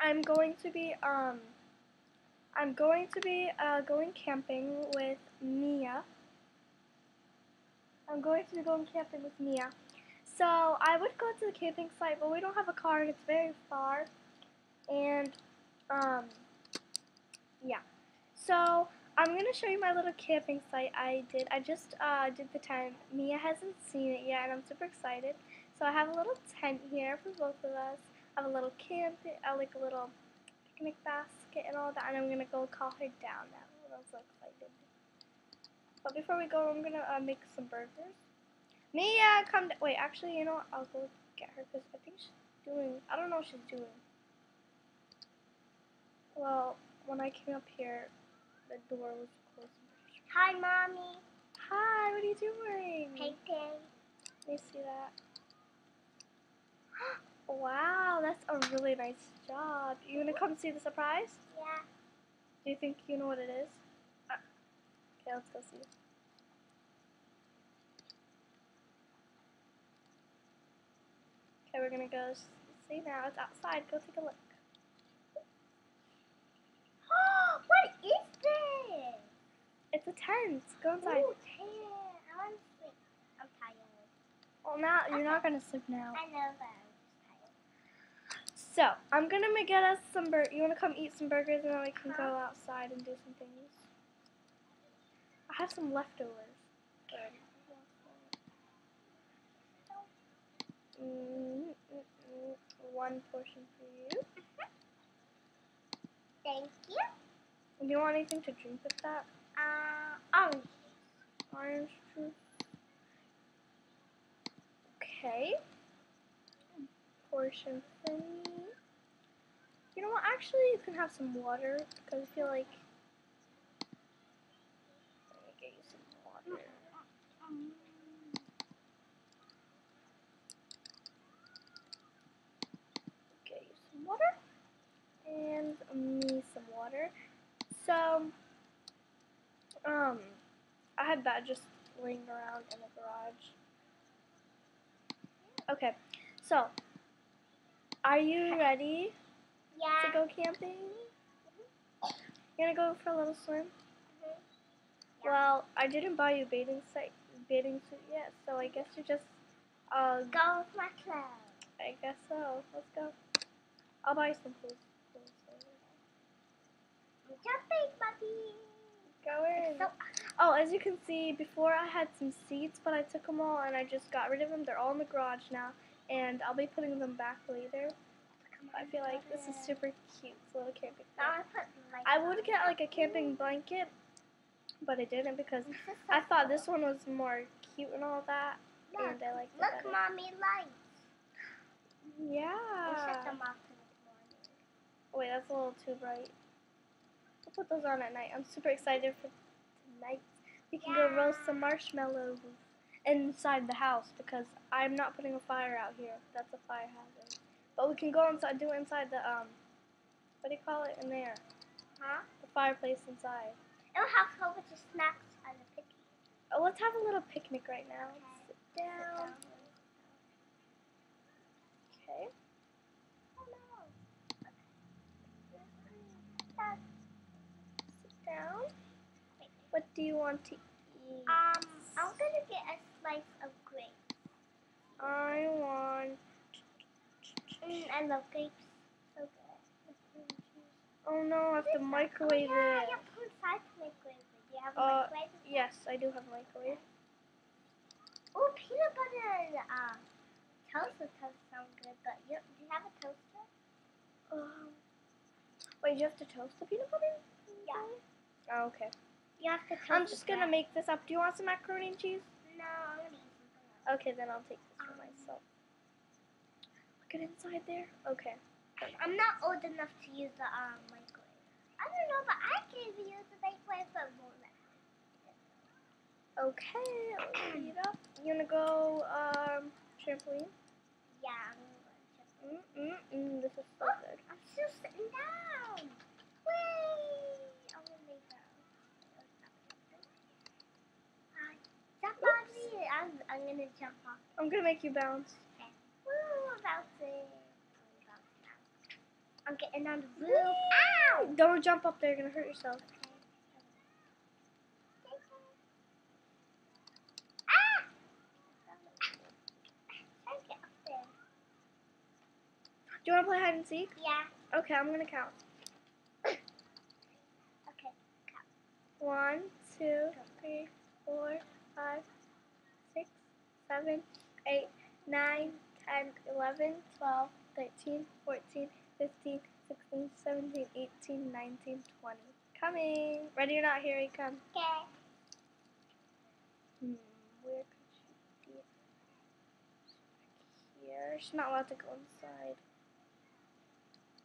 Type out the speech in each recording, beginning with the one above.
I'm going to be um I'm going to be uh, going camping with Mia. I'm going to be going camping with Mia. So I would go to the camping site, but we don't have a car and it's very far. And um yeah. So I'm gonna show you my little camping site I did. I just uh, did the tent. Mia hasn't seen it yet, and I'm super excited. So I have a little tent here for both of us. I have a little camp, uh, like a little picnic basket and all that, and I'm gonna go call her down now. I'm so excited. But before we go, I'm gonna uh, make some burgers. Mia, come. Wait, actually, you know, what? I'll go get her because I think she's doing. I don't know what she's doing. Well, when I came up here, the door was closed. Hi, mommy. Hi, what are you doing? Painting. Let me see that. Wow, that's a really nice job. You wanna come see the surprise? Yeah. Do you think you know what it is? Uh, okay, let's go see. Okay, we're gonna go see now. It's outside. Go take a look. what is this? It's a tent. Go inside. Ooh, tan. I want to sleep. I'm tired. Well, now you're not gonna sleep now. I know that. I'm just tired. So I'm gonna get us some bur. You wanna come eat some burgers and then we can go outside and do some things. I have some leftovers. Mm, mm, mm, One portion for you. Thank you. Do you want anything to drink with that? Uh, orange. Orange juice. Okay. Portion for me. You know what? Actually, you can have some water because I feel like. Let me get you some water. Get you some water. And me some water. So, um, I had that just laying around in the garage. Okay, so are you ready to go camping? You gonna go for a little swim? Mhm. Well, I didn't buy you bathing suit, bathing suit yet, so I guess you just, uh, Go with my clothes. I guess so. Let's go. I'll buy you some clothes. jumping, buddy. Go in. So, Oh, as you can see, before I had some seats, but I took them all and I just got rid of them. They're all in the garage now, and I'll be putting them back later. I feel like this is super cute. It's a little camping. Now. I put my. I would get like a camping blanket, but I didn't because This is so I thought this one was more cute and all that, Look, and I liked it look, better. mommy, lights. Shut Yeah. them off in the morning. Wait, that's a little too bright. We'll put those on at night. I'm super excited for tonight. We can go roast some marshmallows inside the house because I'm not putting a fire out here. That's a fire hazard. But we can go inside, do it inside the um, what do you call it in there? Huh? The fireplace inside. We'll have a whole bunch of snacks and a picnic. Oh, let's have a little picnic right now. Sit Sit down. Okay. Oh no. Sit down. What do you want to eat? Um, I'm gonna get a slice of grape. I want. Mm, I love grapes. So good. Oh no, I have to is microwave oh, yeah, it. You have to put inside the microwave. Do you have a Uh, microwave? Yes, I do have a microwave. Oh, peanut butter and uh, toast sound good, but you, do you have a toaster? Um, wait, you have to toast the peanut butter? Yeah. Oh, okay. You have to toast I'm just gonna make this up. Do you want some macaroni and cheese? No, I'm gonna eat something else. Okay, then I'll take this. At inside there. Okay. I'm not old enough to use the um, microwave. I don't know, but I can use the microwave for more than Okay, let's heat up. You gonna go um trampoline? Yeah, I'm gonna go check. Mm mm mm. This is so Oh. good. I'm still sitting down. Whee! I'm gonna lay down. Hi. Jump on I'm, I'm gonna jump off. I'm gonna make you bounce. Bouncing. I'm getting on the roof. Ow! Don't jump up there, you're gonna hurt yourself. Ah! Trying to get up there. Do you wanna play hide and seek? Yeah. Okay, I'm gonna count. Okay. count. One, two, three, four, five, six, seven, eight, nine, ten, eleven, twelve, thirteen, fourteen, fifteen, sixteen, seventeen, eighteen, nineteen, twenty. Coming. Ready or not, here he comes. Okay. Hmm, where could she be? Here. She's not allowed to go inside.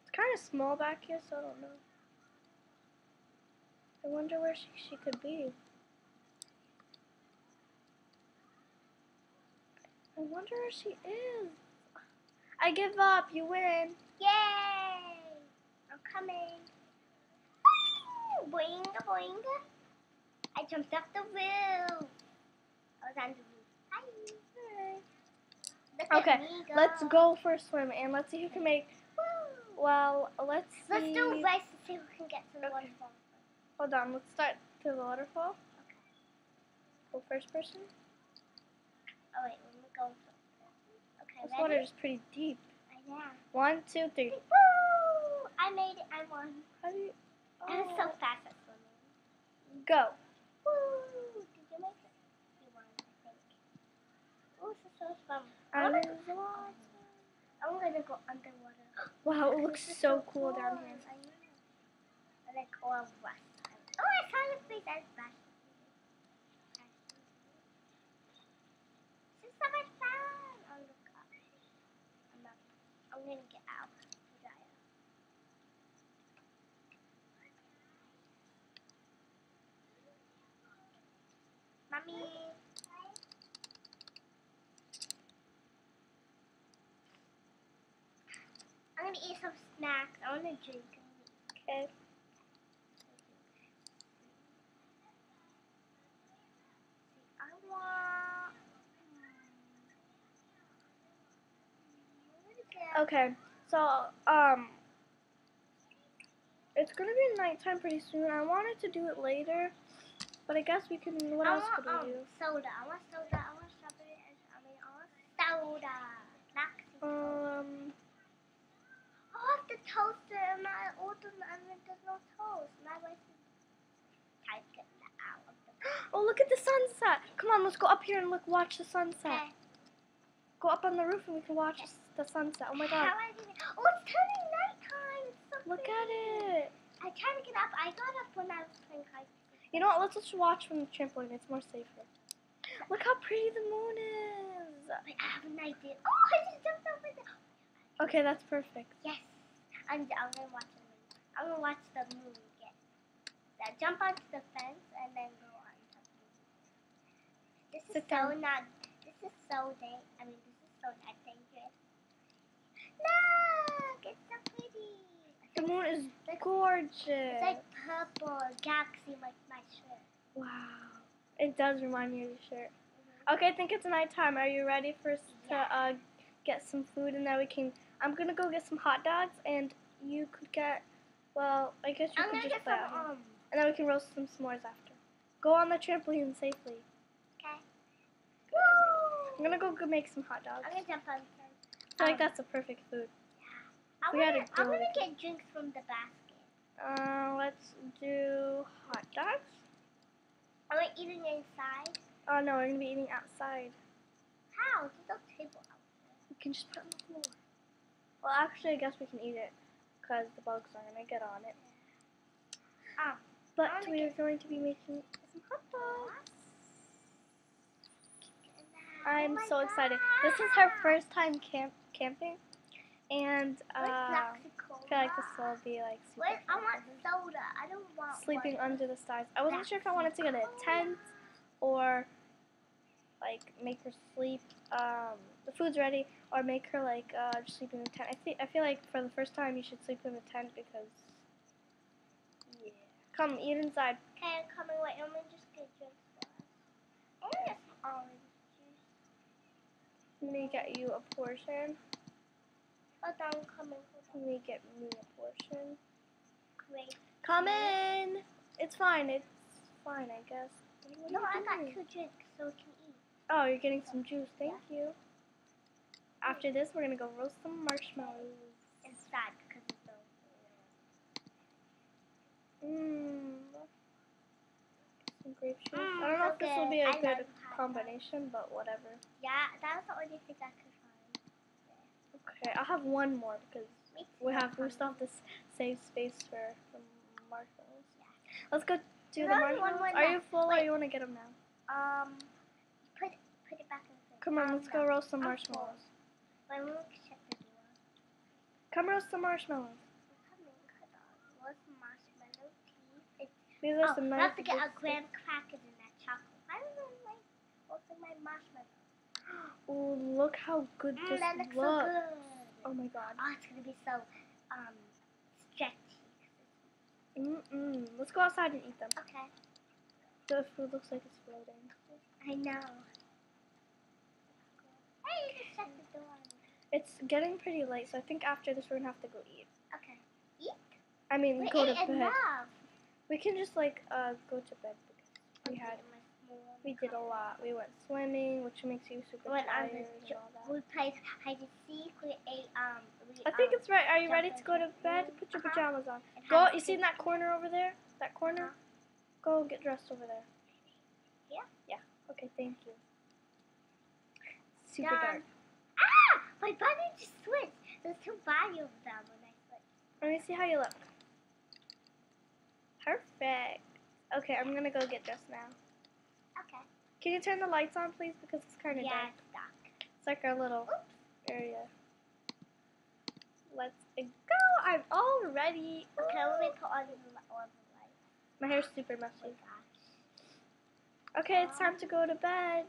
It's kind of small back here, so I don't know. I wonder where she, she could be. I wonder where she is. I give up. You win. Yay! I'm coming. Boing, boing. I jumped off the roof. I was on the roof. Hi. Look Okay, go. Let's go for a swim and let's see who can make. Woo. Well, let's see. Let's do a race to see who can get to the Okay. waterfall. Hold on. Let's start to the waterfall. Okay. Go first person. Oh wait, let me go. Okay, This water is pretty deep. I know. One, two, three. Woo! I made it. I won. How do you? I was so Oh. fast at swimming. Go. Woo! Did you make it? You won, I think. Oh, this is so fun. I I'm wanna um, in the water. I'm gonna go underwater. Wow, it looks is so cool down here. I know. I like all rust. Oh, I saw your face. This is so much fun. Oh, look up. I'm not. I'm gonna get out. Mommy. I'm gonna eat some snacks. I wanna drink. Okay. I want. Okay. So, um, it's gonna be nighttime pretty soon. I wanted to do it later, but I guess we can. What I else want, could we um, do? Soda. I want soda. I want strawberry. and- I mean, I want soda. Maxi. Um, I want the toaster and my order and then there's no toast. My wife is type getting that out of the oh, look at the sunset. Come on, let's go up here and look. Watch the sunset. Okay. Go up on the roof and we can watch the sunset. Oh my God! How I do it? Oh, it's turning nighttime. It's Look at it. I tried to get up. I got up when I was playing kite. You know what? Let's just watch from the trampoline. It's more safer. Look how pretty the moon is. Wait, I have an idea. Oh, I just jumped over there. Okay, that's perfect. Yes. I'm, I'm gonna watch the moon. I'm gonna watch the moon get. Now jump onto the fence and then go on top of the moon. This is Sit so down. not. This is so dang. I mean, so. Look, it's so pretty. The moon is Like- gorgeous. It's like purple galaxy, like my shirt. Wow. It does remind me of your shirt. Okay, I think it's nighttime. Are you ready for us to uh, get some food and then we can. I'm gonna go get some hot dogs and you could get. Well, I guess you I'm could just get play some um. And then we can roast some s'mores after. Go on the trampoline safely. I'm gonna go go make some hot dogs. I'm gonna jump on the. I feel like Um, that's a perfect food. I'm we gonna, gotta I'm go gonna get drinks from the basket. Uh, let's do hot dogs. Are we eating inside? Oh no, we're gonna be eating outside. How? There's no table out We can just put it on the floor. Well, actually, I guess we can eat it because the bugs aren't gonna get on it. Ah, But we are going to be making some hot dogs. I'm Oh so excited. This is her first time camp camping, and uh, I feel like this will be like super Wait, I want soda. I don't want Sleeping water. under the stars. I wasn't sure if I wanted to get a tent or like make her sleep. Um, the food's ready, or make her like uh, just sleep in the tent. I think I feel like for the first time you should sleep in the tent because yeah. Come eat inside. Okay, I'm coming. Wait, let me just get for us. I'm gonna get some orange juice. Let me get you a portion. Hold on, coming. Let me get me a portion. Great. Come in. It's fine. It's fine, I guess. No, I got two drinks so we can eat. Oh, you're getting some juice. Thank you. After this, we're gonna go roast some marshmallows. Inside because it's no. Mmm. Some grape juice. Mm, I don't know so if this will be a I good combination, but whatever. Yeah, that was the only thing I could find. Okay, I'll have one more because we have we still have to s- save space for the marshmallows. Let's go do the one marshmallows. Are you full or you want to get them now? Um, put put it back in the. Come on, Um, let's go roast some I'm marshmallows. My mom can shut the door. Come roast some marshmallows. I'm coming. Hold on. Marshmallow tea? These are oh, some we nice. have to get a graham crackers in that chocolate. I don't know, like, what's in my marshmallow? sticks. Ooh, look how good Mm, this that looks looks. so good. Oh my god. Oh, it's gonna be so um stretchy. Mm-mm. Let's go outside and eat them. Okay. The food looks like it's floating. I know. Hey, you just shut the door. It's getting pretty late, so I think after this we're gonna have to go eat. Okay. Eat. I mean, We go to bed. enough. We can just like uh go to bed because we had Okay, my small we did a lot. We went swimming, which makes you super on tired the and jo- all that. We played hide and seek. We ate um. We, I think um, it's right. Are you ready to go to bed? Put your Uh-huh. pajamas on. and Go. You see in that corner over there? That corner? Go get dressed over there. Yeah? Yeah. Okay. Thank you. Super Done. dark. Ah! My body just switched. There's two body of them when I switched. Let me see how you look. Perfect. Okay, I'm gonna go get dressed now. Okay. Can you turn the lights on, please? Because it's kind of Yeah, dark. it's dark. It's like our little Oops. area. Let's go. I'm all ready. Okay, let me put on the, on the light. My hair's super Oh messy. gosh. Okay, it's time to go to bed.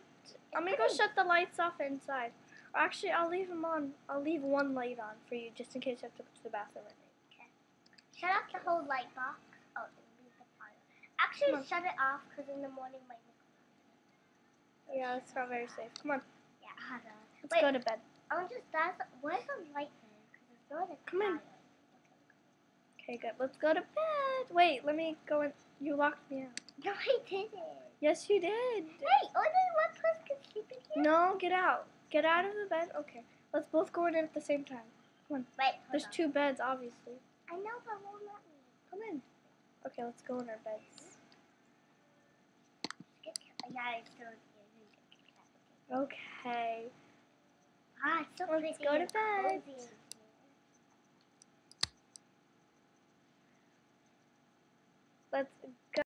I'm gonna go shut the lights off inside. Or actually, I'll leave them on. I'll leave one light on for you just in case you have to go to the bathroom at night. Shut off the whole light box. Oh, leave the fire. Actually, shut it off because in the morning my Yeah, it's not very safe. Come on, yeah. Hold on. let's Wait. go to bed. I'm just that's where's the light there? Because it's not a Come in. Okay, good. Let's go to bed. Wait, let me go in. You locked me out. No, I didn't. Yes, you did. Wait, only one person can sleep in here. No, get out. Get out of the bed. Okay, let's both go in at the same time. Wait, hold There's on. two beds, obviously. I know, but won't let me. Come in. Okay, let's go in our beds. Yeah, I still Okay. Ah, it's so Let's pretty. go to bed. cozy. Let's